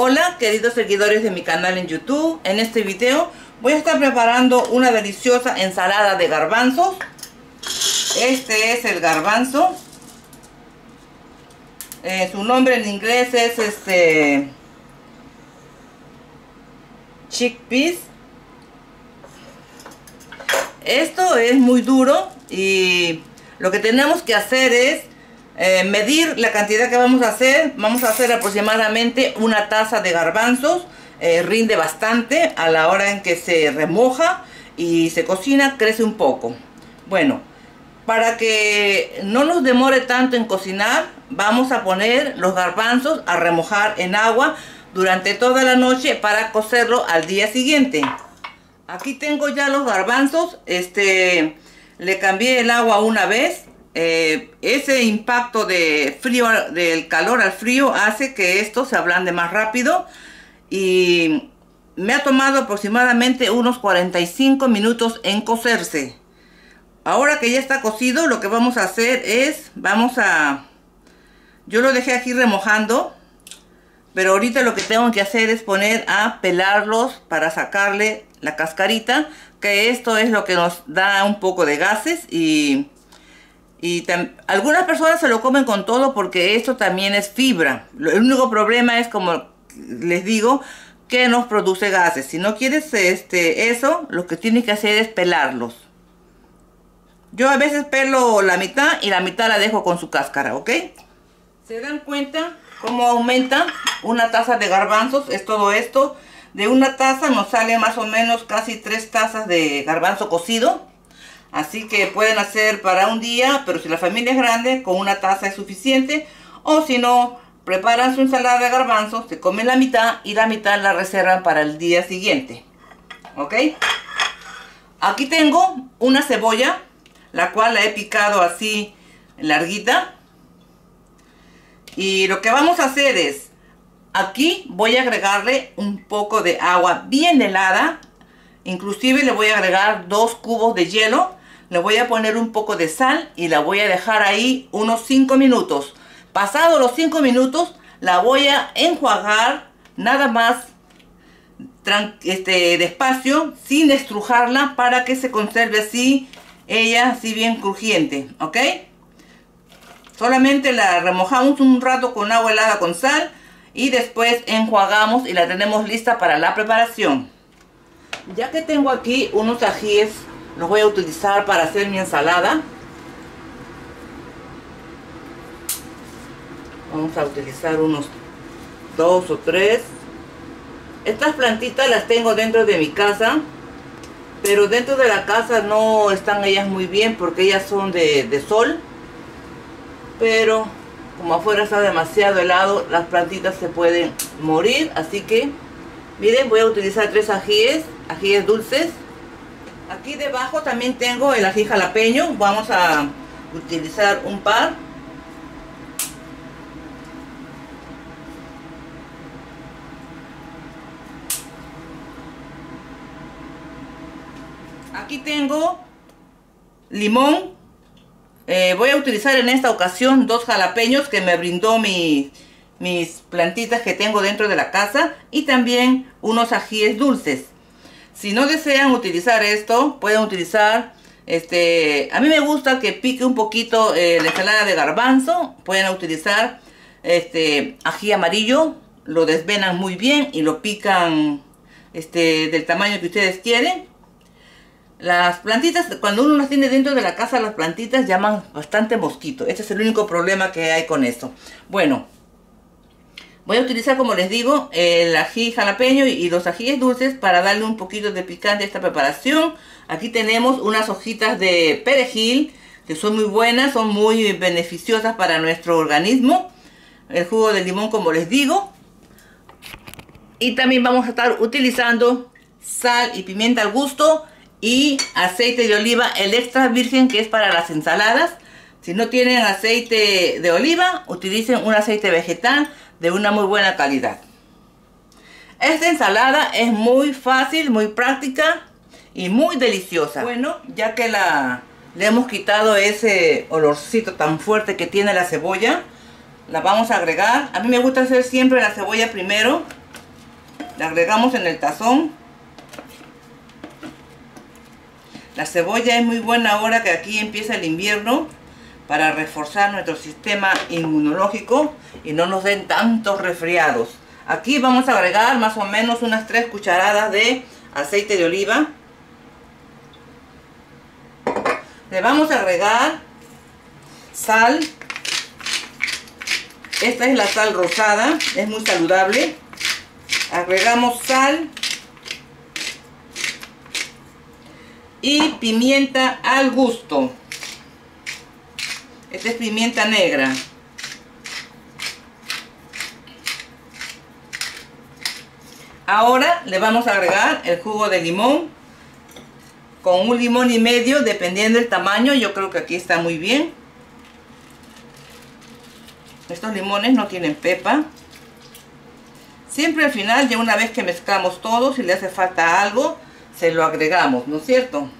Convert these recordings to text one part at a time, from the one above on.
Hola queridos seguidores de mi canal en YouTube, en este video voy a estar preparando una deliciosa ensalada de garbanzos. Este es el garbanzo. Eh, su nombre en inglés es este chickpeas. Esto es muy duro y lo que tenemos que hacer es eh, medir la cantidad que vamos a hacer. Vamos a hacer aproximadamente una taza de garbanzos. Eh, rinde bastante a la hora en que se remoja y se cocina, crece un poco. Bueno, para que no nos demore tanto en cocinar, vamos a poner los garbanzos a remojar en agua durante toda la noche para cocerlo al día siguiente. Aquí tengo ya los garbanzos, este, le cambié el agua una vez eh, ese impacto de frío, del calor al frío hace que esto se ablande más rápido y me ha tomado aproximadamente unos 45 minutos en cocerse. Ahora que ya está cocido, lo que vamos a hacer es, vamos a, yo lo dejé aquí remojando, pero ahorita lo que tengo que hacer es poner a pelarlos para sacarle la cascarita, que esto es lo que nos da un poco de gases y y algunas personas se lo comen con todo porque esto también es fibra. El único problema es, como les digo, que nos produce gases. Si no quieres este, eso, lo que tienes que hacer es pelarlos. Yo a veces pelo la mitad y la mitad la dejo con su cáscara, ¿ok? ¿Se dan cuenta cómo aumenta una taza de garbanzos? Es todo esto. De una taza nos sale más o menos casi tres tazas de garbanzo cocido. Así que pueden hacer para un día, pero si la familia es grande, con una taza es suficiente. O si no, preparan su ensalada de garbanzos, se comen la mitad y la mitad la reservan para el día siguiente. ¿Ok? Aquí tengo una cebolla, la cual la he picado así larguita. Y lo que vamos a hacer es, aquí voy a agregarle un poco de agua bien helada. Inclusive le voy a agregar dos cubos de hielo le voy a poner un poco de sal y la voy a dejar ahí unos 5 minutos. Pasado los 5 minutos, la voy a enjuagar nada más este, despacio, sin estrujarla, para que se conserve así, ella así bien crujiente, ¿ok? Solamente la remojamos un rato con agua helada con sal y después enjuagamos y la tenemos lista para la preparación. Ya que tengo aquí unos ajíes los voy a utilizar para hacer mi ensalada. Vamos a utilizar unos dos o tres. Estas plantitas las tengo dentro de mi casa. Pero dentro de la casa no están ellas muy bien porque ellas son de, de sol. Pero como afuera está demasiado helado, las plantitas se pueden morir. Así que, miren, voy a utilizar tres ajíes, ajíes dulces. Aquí debajo también tengo el ají jalapeño. Vamos a utilizar un par. Aquí tengo limón. Eh, voy a utilizar en esta ocasión dos jalapeños que me brindó mis plantitas que tengo dentro de la casa. Y también unos ajíes dulces. Si no desean utilizar esto, pueden utilizar, este, a mí me gusta que pique un poquito eh, la ensalada de garbanzo. Pueden utilizar este ají amarillo, lo desvenan muy bien y lo pican este, del tamaño que ustedes quieren. Las plantitas, cuando uno las tiene dentro de la casa, las plantitas llaman bastante mosquito. Este es el único problema que hay con esto. Bueno, Voy a utilizar, como les digo, el ají jalapeño y los ajíes dulces para darle un poquito de picante a esta preparación. Aquí tenemos unas hojitas de perejil que son muy buenas, son muy beneficiosas para nuestro organismo. El jugo de limón, como les digo. Y también vamos a estar utilizando sal y pimienta al gusto y aceite de oliva, el extra virgen que es para las ensaladas. Si no tienen aceite de oliva, utilicen un aceite vegetal de una muy buena calidad. Esta ensalada es muy fácil, muy práctica y muy deliciosa. Bueno, ya que la, le hemos quitado ese olorcito tan fuerte que tiene la cebolla, la vamos a agregar. A mí me gusta hacer siempre la cebolla primero La agregamos en el tazón. La cebolla es muy buena ahora que aquí empieza el invierno para reforzar nuestro sistema inmunológico y no nos den tantos resfriados. Aquí vamos a agregar más o menos unas 3 cucharadas de aceite de oliva. Le vamos a agregar sal. Esta es la sal rosada, es muy saludable. Agregamos sal y pimienta al gusto. Esta es pimienta negra. Ahora le vamos a agregar el jugo de limón. Con un limón y medio, dependiendo del tamaño. Yo creo que aquí está muy bien. Estos limones no tienen pepa. Siempre al final, ya una vez que mezclamos todo, si le hace falta algo, se lo agregamos, ¿no es cierto?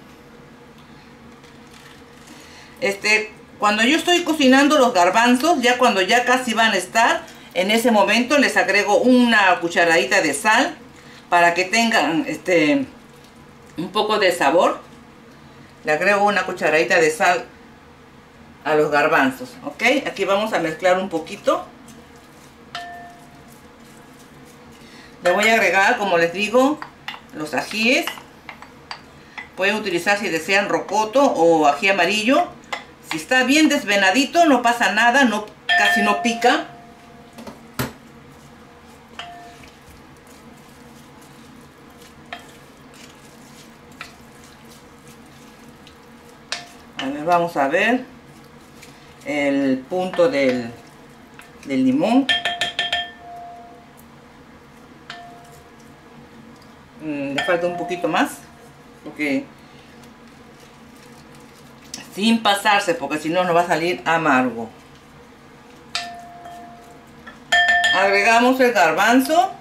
Este, cuando yo estoy cocinando los garbanzos, ya cuando ya casi van a estar, en ese momento les agrego una cucharadita de sal para que tengan este un poco de sabor. Le agrego una cucharadita de sal a los garbanzos, ¿ok? Aquí vamos a mezclar un poquito. Le voy a agregar, como les digo, los ajíes. Pueden utilizar si desean rocoto o ají amarillo si está bien desvenadito, no pasa nada, no, casi no pica. A ver, vamos a ver el punto del, del limón. Mm, le falta un poquito más, porque sin pasarse porque si no nos va a salir amargo. Agregamos el garbanzo.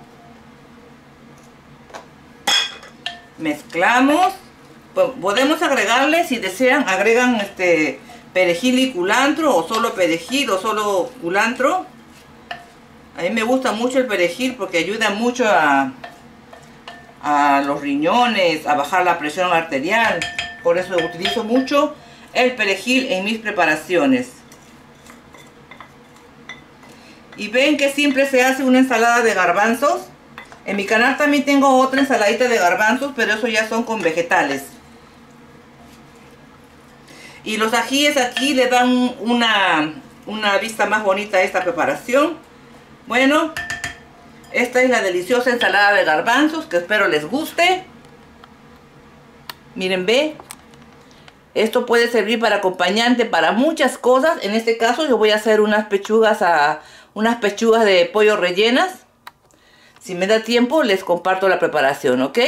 Mezclamos. Podemos agregarle si desean agregan este perejil y culantro o solo perejil o solo culantro. A mí me gusta mucho el perejil porque ayuda mucho a, a los riñones a bajar la presión arterial. Por eso lo utilizo mucho el perejil en mis preparaciones. Y ven que siempre se hace una ensalada de garbanzos. En mi canal también tengo otra ensaladita de garbanzos, pero eso ya son con vegetales. Y los ajíes aquí le dan una, una vista más bonita a esta preparación. Bueno, esta es la deliciosa ensalada de garbanzos que espero les guste. Miren, ve, esto puede servir para acompañante para muchas cosas. En este caso yo voy a hacer unas pechugas a unas pechugas de pollo rellenas. Si me da tiempo les comparto la preparación, ¿ok?